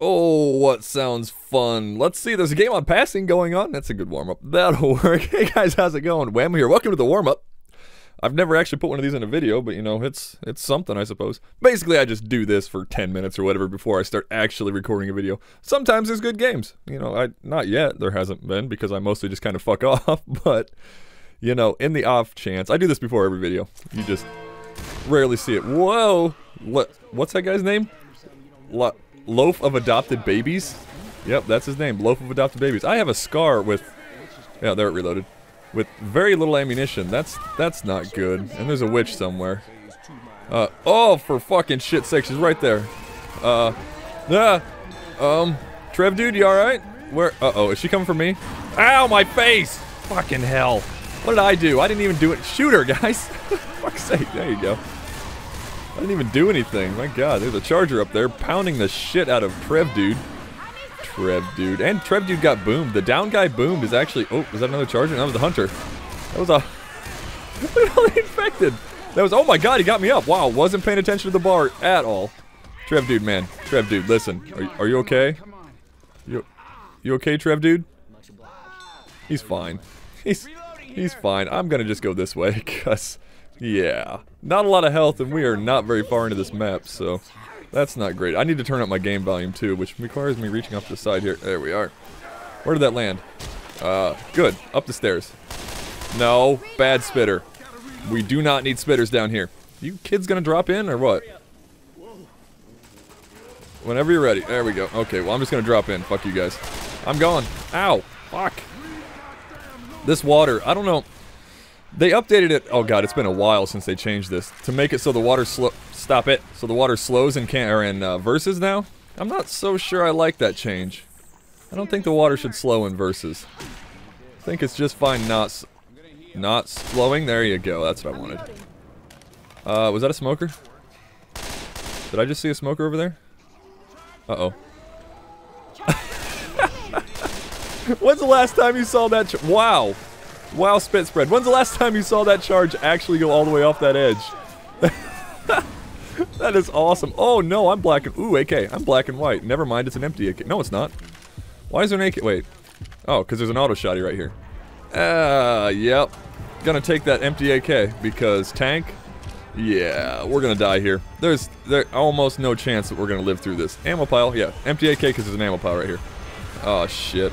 Oh, what sounds fun. Let's see, there's a game on passing going on. That's a good warm-up. That'll work. Hey guys, how's it going? Wham here. Welcome to the warm-up. I've never actually put one of these in a video, but you know, it's it's something, I suppose. Basically, I just do this for 10 minutes or whatever before I start actually recording a video. Sometimes there's good games. You know, I not yet, there hasn't been, because I mostly just kind of fuck off, but, you know, in the off chance, I do this before every video. You just rarely see it. Whoa! What, what's that guy's name? Lo Loaf of Adopted Babies? Yep, that's his name, Loaf of Adopted Babies. I have a scar with... Yeah, there it reloaded. With very little ammunition. That's that's not good. And there's a witch somewhere. Uh, oh, for fucking shit sake, she's right there. Uh, yeah. Um, Trev dude, you alright? Where? Uh-oh, is she coming for me? Ow, my face! Fucking hell. What did I do? I didn't even do it. Shoot her, guys. Fuck's sake, there you go. I didn't even do anything. My god, there's a charger up there pounding the shit out of Trev Dude. Trev Dude. And Trev Dude got boomed. The down guy boomed is actually... Oh, was that another charger? That was the Hunter. That was a... really infected. That was... Oh my god, he got me up. Wow, wasn't paying attention to the bar at all. Trev Dude, man. Trev Dude, listen. Are, are you okay? You, you okay, Trev Dude? He's fine. He's... He's fine. I'm gonna just go this way, because... Yeah. Not a lot of health, and we are not very far into this map, so that's not great. I need to turn up my game volume too, which requires me reaching off the side here. There we are. Where did that land? Uh, good. Up the stairs. No, bad spitter. We do not need spitters down here. You kids gonna drop in, or what? Whenever you're ready. There we go. Okay, well I'm just gonna drop in. Fuck you guys. I'm going. Ow. Fuck. This water, I don't know. They updated it. Oh god, it's been a while since they changed this to make it so the water slow. Stop it. So the water slows in can or in uh, versus now. I'm not so sure I like that change. I don't think the water should slow in versus. I think it's just fine not not slowing. There you go. That's what I wanted. Uh, was that a smoker? Did I just see a smoker over there? Uh oh. When's the last time you saw that? wow. Wow, spit spread. When's the last time you saw that charge actually go all the way off that edge? that is awesome. Oh no, I'm black and ooh AK. I'm black and white. Never mind, it's an empty AK. No, it's not. Why is there an AK? Wait. Oh, because there's an auto shotty right here. Ah, uh, yep. Gonna take that empty AK because tank. Yeah, we're gonna die here. There's there almost no chance that we're gonna live through this. Ammo pile, yeah. Empty AK because there's an ammo pile right here. Oh shit.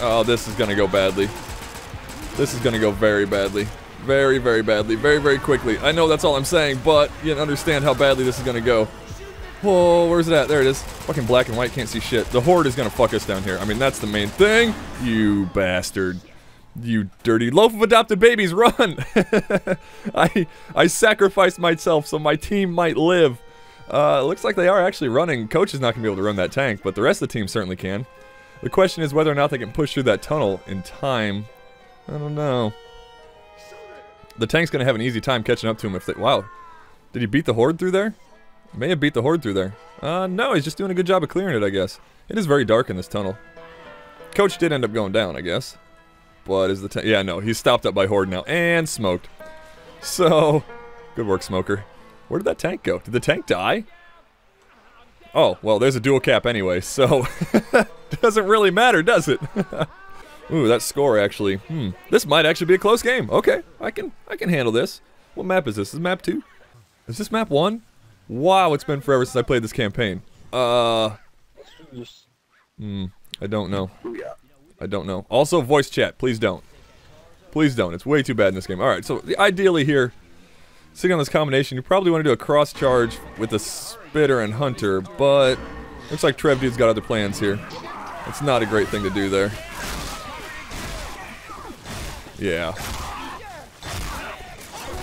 Oh, this is gonna go badly. This is gonna go very badly. Very, very badly. Very, very quickly. I know that's all I'm saying, but you understand how badly this is gonna go. Whoa, where's it at? There it is. Fucking black and white, can't see shit. The Horde is gonna fuck us down here. I mean, that's the main thing. You bastard. You dirty loaf of adopted babies, run! I I sacrificed myself so my team might live. Uh, looks like they are actually running. Coach is not gonna be able to run that tank, but the rest of the team certainly can. The question is whether or not they can push through that tunnel in time I don't know. The tank's gonna have an easy time catching up to him if they- wow. Did he beat the horde through there? May have beat the horde through there. Uh, no, he's just doing a good job of clearing it, I guess. It is very dark in this tunnel. Coach did end up going down, I guess. But is the yeah, no, he's stopped up by horde now. And smoked. So, good work, Smoker. Where did that tank go? Did the tank die? Oh, well, there's a dual cap anyway, so... doesn't really matter, does it? Ooh, that score actually. Hmm. This might actually be a close game. Okay, I can I can handle this. What map is this? Is this map two? Is this map one? Wow, it's been forever since I played this campaign. Uh. Hmm. I don't know. I don't know. Also, voice chat. Please don't. Please don't. It's way too bad in this game. All right. So ideally here, sitting on this combination, you probably want to do a cross charge with the spitter and hunter, but looks like Trev dude's got other plans here. It's not a great thing to do there. Yeah.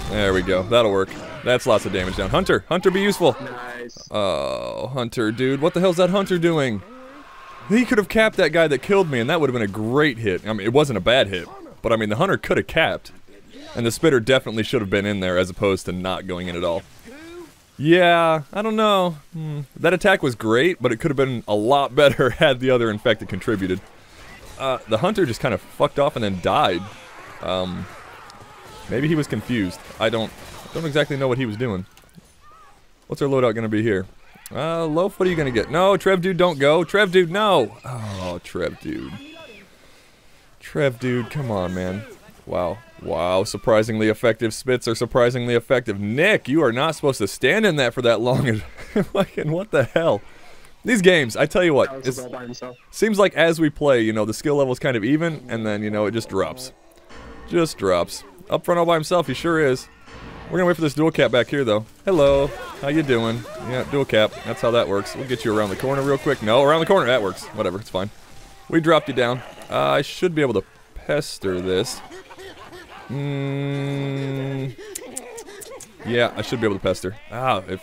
There we go. That'll work. That's lots of damage down. Hunter! Hunter, be useful! Nice. Oh, Hunter, dude. What the hell's that Hunter doing? He could have capped that guy that killed me, and that would have been a great hit. I mean, it wasn't a bad hit. But, I mean, the Hunter could have capped. And the Spitter definitely should have been in there as opposed to not going in at all. Yeah, I don't know. Hmm. That attack was great, but it could have been a lot better had the other infected contributed. Uh, the Hunter just kind of fucked off and then died. Um, maybe he was confused. I don't don't exactly know what he was doing. What's our loadout going to be here? Uh, Loaf, what are you gonna get? No, Trev dude, don't go. Trev dude, no. Oh, Trev dude. Trev dude, come on, man. Wow. Wow, surprisingly effective spits are surprisingly effective. Nick, you are not supposed to stand in that for that long. Fucking what the hell? These games, I tell you what, it seems like as we play, you know, the skill level is kind of even, and then, you know, it just drops. Just drops. Up front all by himself, he sure is. We're gonna wait for this dual cap back here, though. Hello, how you doing? Yeah, dual cap, that's how that works. We'll get you around the corner real quick. No, around the corner, that works. Whatever, it's fine. We dropped you down. Uh, I should be able to pester this. Mm, yeah, I should be able to pester. Ah, if,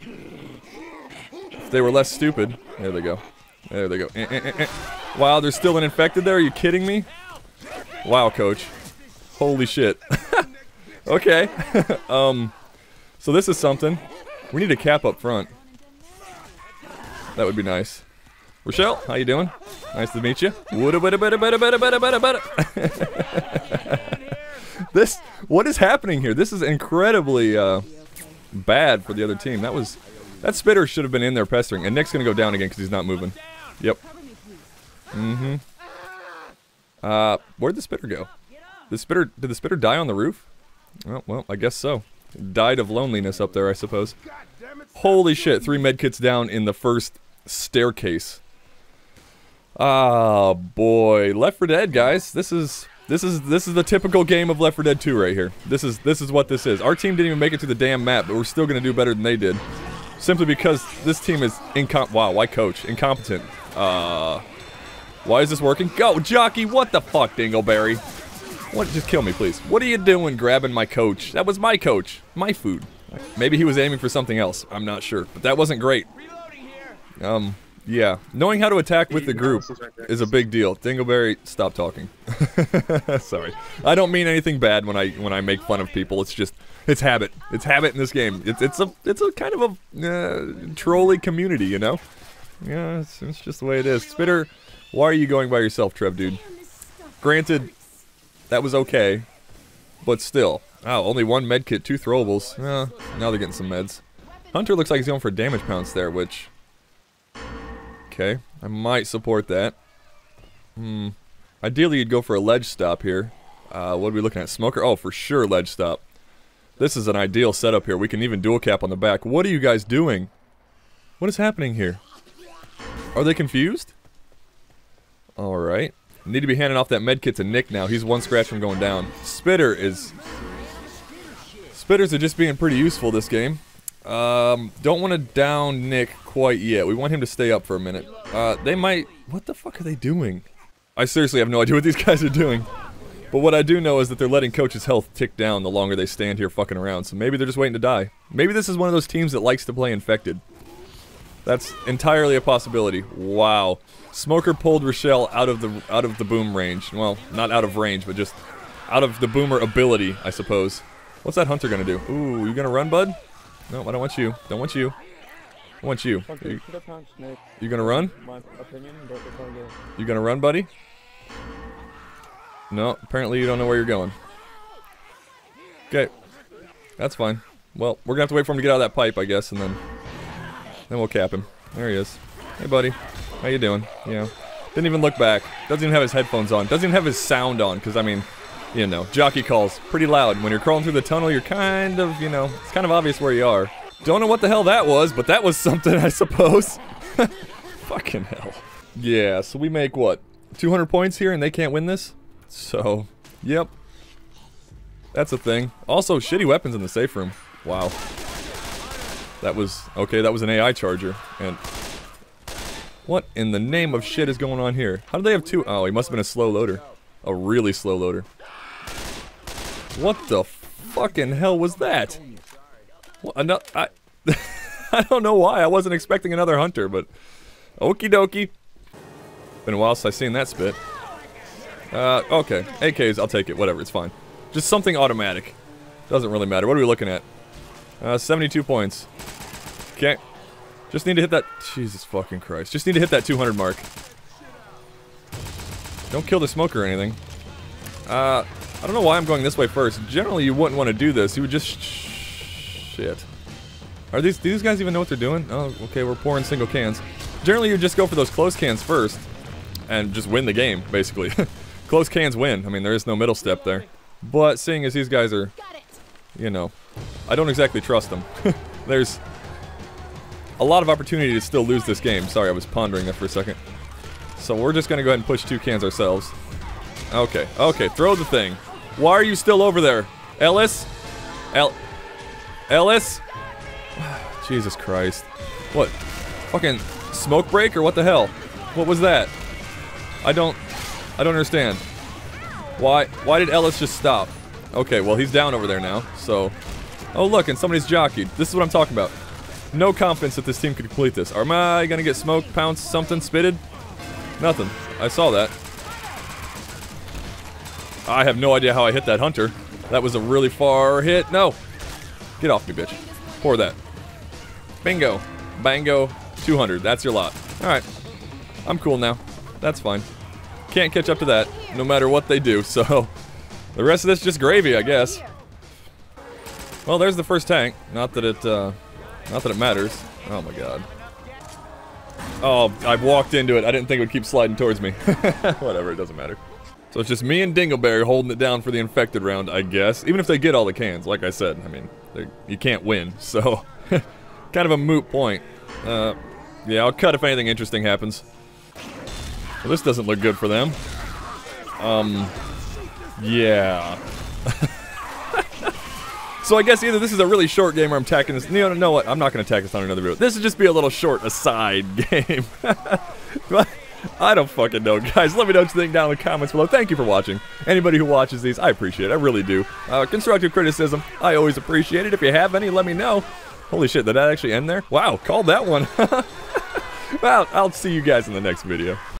if they were less stupid. There they go. There they go. Eh, eh, eh, wow, there's still an infected there? Are you kidding me? Wow, coach. Holy shit. okay. um, so this is something. We need a cap up front. That would be nice. Rochelle, how you doing? Nice to meet you. this, what is happening here? This is incredibly uh, bad for the other team. That was, that spitter should have been in there pestering. And Nick's gonna go down again because he's not moving. Yep. Mm-hmm. Uh, where'd the spitter go? The spitter, did the spitter die on the roof? Oh, well, I guess so. Died of loneliness up there, I suppose. Holy shit, three medkits down in the first staircase. Ah, boy. Left 4 Dead, guys. This is this is this is the typical game of Left 4 Dead 2 right here. This is this is what this is. Our team didn't even make it to the damn map, but we're still gonna do better than they did. Simply because this team is incom- wow, why coach? Incompetent. Uh why is this working? Go, jockey, what the fuck, Dingleberry? What just kill me, please. What are you doing grabbing my coach? That was my coach. My food. Maybe he was aiming for something else. I'm not sure. But that wasn't great. Um yeah, knowing how to attack with the group is a big deal. Dingleberry, stop talking. Sorry, I don't mean anything bad when I when I make fun of people. It's just it's habit. It's habit in this game. It's it's a it's a kind of a uh, trolly community, you know. Yeah, it's, it's just the way it is. Spitter, why are you going by yourself, Trev, dude? Granted, that was okay, but still. Oh, only one medkit, two throwables. Uh, now they're getting some meds. Hunter looks like he's going for damage pounce there, which Okay, I might support that. Hmm. Ideally, you'd go for a ledge stop here. Uh, what are we looking at? Smoker? Oh, for sure, ledge stop. This is an ideal setup here. We can even dual cap on the back. What are you guys doing? What is happening here? Are they confused? Alright. Need to be handing off that medkit to Nick now. He's one scratch from going down. Spitter is... Spitters are just being pretty useful this game. Um, don't want to down Nick quite yet. We want him to stay up for a minute. Uh, they might... What the fuck are they doing? I seriously have no idea what these guys are doing. But what I do know is that they're letting Coach's health tick down the longer they stand here fucking around. So maybe they're just waiting to die. Maybe this is one of those teams that likes to play infected. That's entirely a possibility. Wow. Smoker pulled Rochelle out of the out of the boom range. Well, not out of range, but just out of the boomer ability, I suppose. What's that hunter gonna do? Ooh, you gonna run, bud? No, I don't want you. Don't want you. I want you. You, you gonna run? My opinion, but You gonna run, buddy? No, apparently you don't know where you're going. Okay. That's fine. Well, we're gonna have to wait for him to get out of that pipe, I guess, and then... Then we'll cap him. There he is. Hey, buddy. How you doing? Yeah. Didn't even look back. Doesn't even have his headphones on. Doesn't even have his sound on, because, I mean you know, jockey calls pretty loud. When you're crawling through the tunnel, you're kind of, you know, it's kind of obvious where you are. Don't know what the hell that was, but that was something, I suppose. Fucking hell. Yeah, so we make what? 200 points here and they can't win this? So, yep. That's a thing. Also, shitty weapons in the safe room. Wow. That was, okay, that was an AI charger. And what in the name of shit is going on here? How do they have two? Oh, he must have been a slow loader. A really slow loader. What the fucking hell was that? Well, I, I don't know why. I wasn't expecting another hunter, but okie dokie. Been a while since I've seen that spit. Uh, okay. AKs, I'll take it. Whatever, it's fine. Just something automatic. Doesn't really matter. What are we looking at? Uh, 72 points. Okay. Just need to hit that... Jesus fucking Christ. Just need to hit that 200 mark. Don't kill the smoker or anything. Uh, I don't know why I'm going this way first. Generally, you wouldn't want to do this. You would just... Shit. Are these do these guys even know what they're doing? Oh, okay, we're pouring single cans. Generally, you just go for those close cans first, and just win the game, basically. close cans win. I mean, there is no middle step there. But seeing as these guys are, you know, I don't exactly trust them. There's a lot of opportunity to still lose this game. Sorry, I was pondering that for a second. So we're just going to go ahead and push two cans ourselves. Okay, okay, throw the thing. Why are you still over there? Ellis? El... Ellis? Jesus Christ. What? Fucking smoke break or what the hell? What was that? I don't... I don't understand. Why, why did Ellis just stop? Okay, well he's down over there now, so... Oh look, and somebody's jockeyed. This is what I'm talking about. No confidence that this team could complete this. Am I gonna get smoked, pounced, something, spitted? Nothing. I saw that. I have no idea how I hit that hunter. That was a really far hit. No! Get off me, bitch. Pour that. Bingo. Bango. 200. That's your lot. Alright. I'm cool now. That's fine. Can't catch up to that, no matter what they do, so... The rest of this just gravy, I guess. Well, there's the first tank. Not that it, uh... Not that it matters. Oh my god. Oh, I've walked into it. I didn't think it would keep sliding towards me. Whatever, it doesn't matter. So it's just me and Dingleberry holding it down for the infected round, I guess. Even if they get all the cans, like I said. I mean, you can't win, so... kind of a moot point. Uh, yeah, I'll cut if anything interesting happens. Well, this doesn't look good for them. Um, yeah. So I guess either this is a really short game or I'm tacking this. You know, know what? I'm not going to tack this on another video. This would just be a little short aside game. but I don't fucking know, guys. Let me know what you think down in the comments below. Thank you for watching. Anybody who watches these, I appreciate it. I really do. Uh, constructive criticism, I always appreciate it. If you have any, let me know. Holy shit, did that actually end there? Wow, called that one. well, I'll see you guys in the next video.